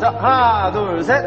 자, 하나, 둘, 셋.